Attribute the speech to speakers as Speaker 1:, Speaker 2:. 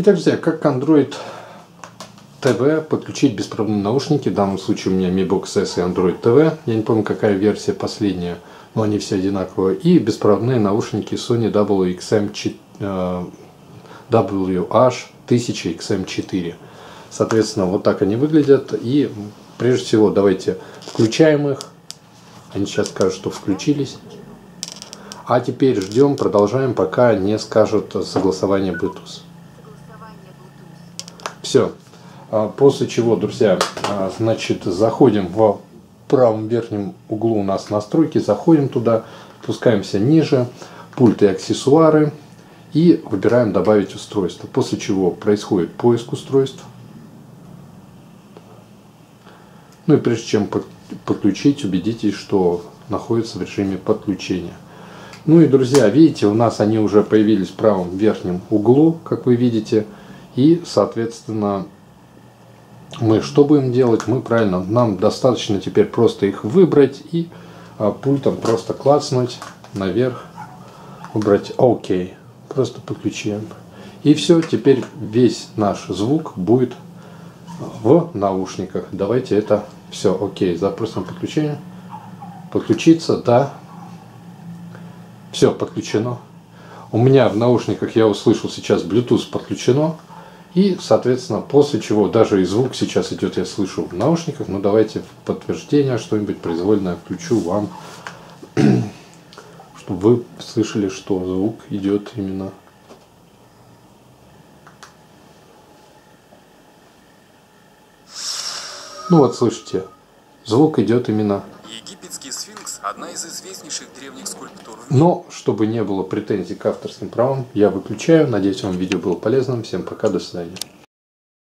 Speaker 1: Итак, друзья, как Android TV подключить беспроводные наушники. В данном случае у меня Mi Box S и Android TV. Я не помню, какая версия последняя, но они все одинаковые. И беспроводные наушники Sony WXM, WH-1000XM4. Соответственно, вот так они выглядят. И прежде всего давайте включаем их. Они сейчас скажут, что включились. А теперь ждем, продолжаем, пока не скажут согласование Bluetooth. Все. А, после чего, друзья, а, значит, заходим в правом верхнем углу у нас настройки, заходим туда, спускаемся ниже, пульт и аксессуары и выбираем добавить устройство. После чего происходит поиск устройств. Ну и прежде чем подключить, убедитесь, что находится в режиме подключения. Ну и, друзья, видите, у нас они уже появились в правом верхнем углу, как вы видите. И, соответственно, мы что будем делать? Мы правильно, нам достаточно теперь просто их выбрать и а, пультом просто клацнуть наверх, выбрать ОК. Просто подключаем. И все, теперь весь наш звук будет в наушниках. Давайте это все окей. Запросим подключение. Подключиться, да. Все, подключено. У меня в наушниках я услышал сейчас Bluetooth подключено. И, соответственно, после чего даже и звук сейчас идет, я слышу в наушниках. Ну, давайте в подтверждение что-нибудь произвольное включу вам, чтобы вы слышали, что звук идет именно Ну вот, слышите, звук идет именно.
Speaker 2: Египетский сфинкс – одна из известнейших древних скульптур.
Speaker 1: Но, чтобы не было претензий к авторским правам, я выключаю. Надеюсь, вам видео было полезным. Всем пока, до свидания.